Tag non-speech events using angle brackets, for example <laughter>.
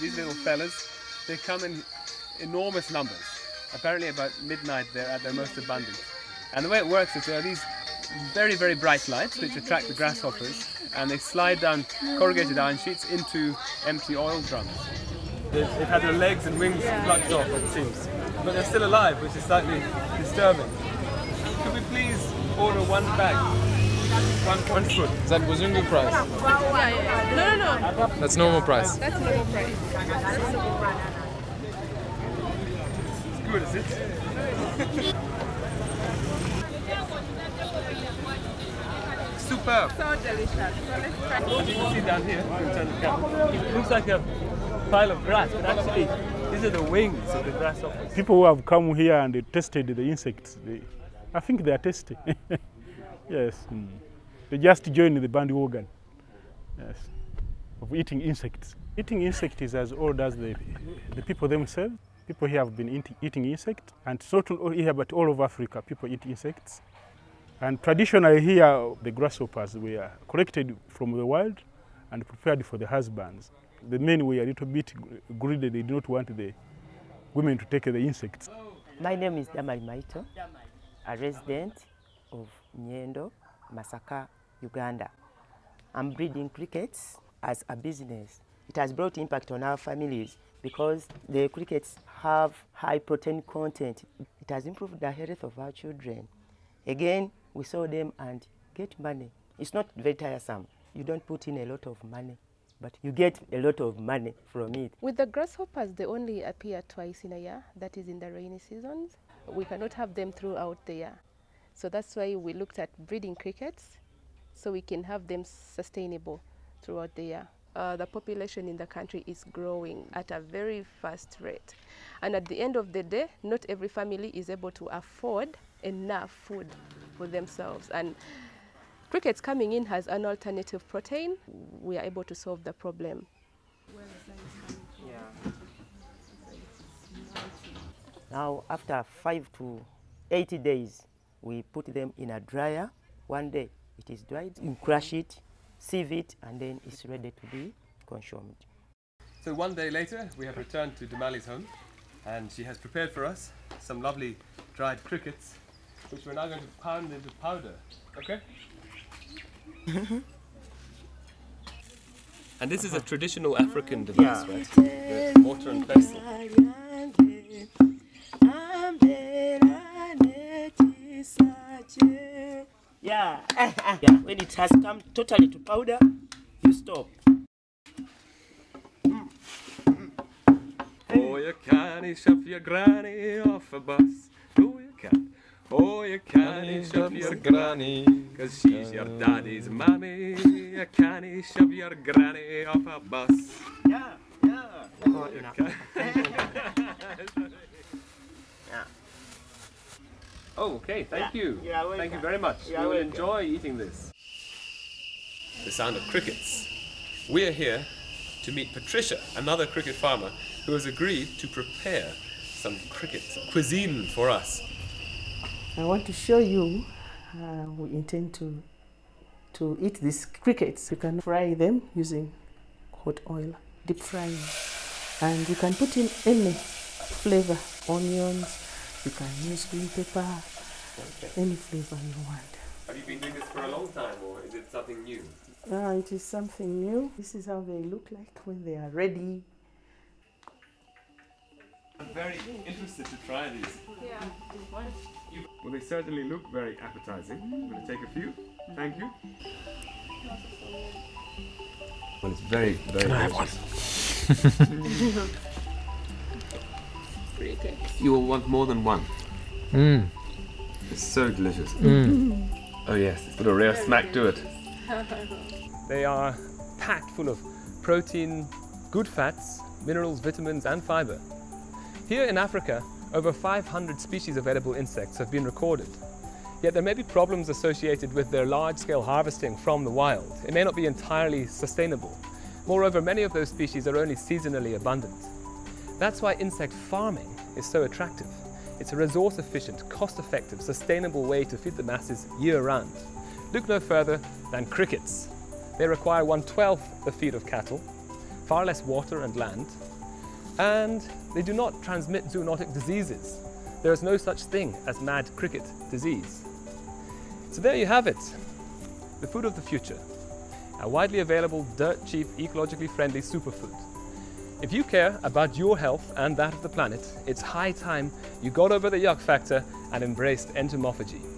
these little fellas, they come in enormous numbers. Apparently about midnight they're at their most abundant. And the way it works is there are these very, very bright lights which attract the grasshoppers and they slide down corrugated iron sheets into empty oil drums. They've, they've had their legs and wings plucked off, it seems. But they're still alive, which is slightly disturbing. Could we please order one bag? One, one foot. Is that Wazungu price? Yeah, yeah. That's normal price. That's normal price. It's good, is it? Superb. So delicious. So let's try. You see down here, you can turn the camera. It looks like a pile of grass, but actually, these are the wings of the grasshoppers. People who have come here and they tested the insects, they, I think they are tasty. <laughs> yes. mm. They just joined the bandwagon. Yes. Of eating insects. Eating insects is as old as the, the people themselves. People here have been eating, insects, and not only here but all over Africa, people eat insects. And traditionally here, the grasshoppers were collected from the wild and prepared for the husbands. The men were a little bit greedy, they did not want the women to take the insects. My name is Damari Maito, a resident of Nyendo, Masaka, Uganda. I'm breeding crickets as a business. It has brought impact on our families because the crickets have high protein content. It has improved the health of our children. Again, we sell them and get money. It's not very tiresome. You don't put in a lot of money, but you get a lot of money from it. With the grasshoppers, they only appear twice in a year, that is in the rainy seasons. We cannot have them throughout the year. So that's why we looked at breeding crickets so we can have them sustainable throughout the year. Uh, the population in the country is growing at a very fast rate. And at the end of the day, not every family is able to afford enough food for themselves. And crickets coming in as an alternative protein, we are able to solve the problem. Now, after five to 80 days, we put them in a dryer. One day it is dried, you crush it, sieve it, and then it's ready to be consumed. So one day later, we have returned to Damali's home, and she has prepared for us some lovely dried crickets, which we're now going to pound into powder. Okay? and this is a traditional African device, right? The mortar and pestle. Yeah. <laughs> yeah. When it has come totally to powder, you stop. Mm. Oh, you can't shove your granny off a bus. No, you can't. Oh, you can't oh, shove your granny, cause she's your daddy's mommy. You can't shove your granny off a bus. Yeah, yeah. Oh, you can't. <laughs> Oh, okay, thank you. You are Thank you very much. You we will welcome. enjoy eating this. The sound of crickets. We are here to meet Patricia, another cricket farmer, who has agreed to prepare some cricket cuisine for us. I want to show you how we intend to to eat these crickets. You can fry them using hot oil, deep frying, and you can put in any flavor, onions. You can use green pepper, any flavor you want. Have you been doing this for a long time, or is it something new? Ah, it is something new. This is how they look like when they are ready. I'm very interested to try these. Yeah, Well, they certainly look very appetizing. I'm going to take a few. Thank you. Well, it's very, very <laughs> delicious. You will want more than one. Mm. It's so delicious. Mm. Oh yes, it's got a rare smack to it. <laughs> They are packed full of protein, good fats, minerals, vitamins and fiber. Here in Africa, over 500 species of edible insects have been recorded. Yet there may be problems associated with their large-scale harvesting from the wild. It may not be entirely sustainable. Moreover, many of those species are only seasonally abundant. That's why insect farming is so attractive. It's a resource-efficient, cost-effective, sustainable way to feed the masses year-round. Look no further than crickets. They require one-twelfth the feed of cattle, far less water and land, and they do not transmit zoonotic diseases. There is no such thing as mad cricket disease. So there you have it, the food of the future, a widely available, dirt cheap, ecologically friendly superfood. If you care about your health and that of the planet, it's high time you got over the yuck factor and embraced entomophagy.